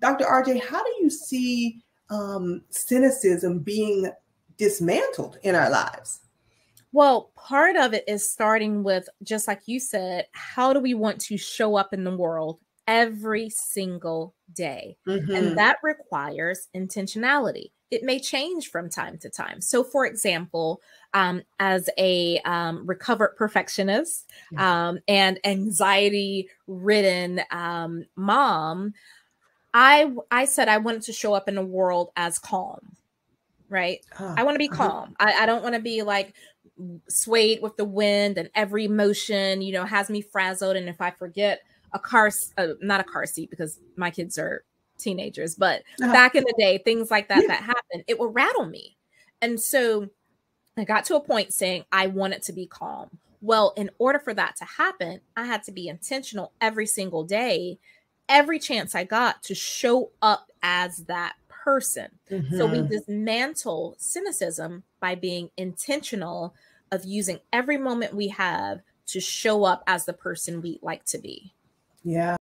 Dr. RJ, how do you see um, cynicism being dismantled in our lives? Well, part of it is starting with, just like you said, how do we want to show up in the world every single day? Mm-hmm. And that requires intentionality. It may change from time to time. So, for example, um, as a um, recovered perfectionist um, and anxiety ridden um, mom, I I said I wanted to show up in the world as calm, right? I want to be calm. I, I don't want to be like swayed with the wind and every motion, you know, has me frazzled. And if I forget a car, uh, not a car seat because my kids are teenagers, but uh-huh. back in the day, things like that that happened, it would rattle me. And so I got to a point saying I wanted to be calm. Well, in order for that to happen, I had to be intentional every single day every chance I got to show up as that person. Mm-hmm. So we mm-hmm. dismantle cynicism by being intentional of using every moment we have to show up as the person we like to be. Yeah.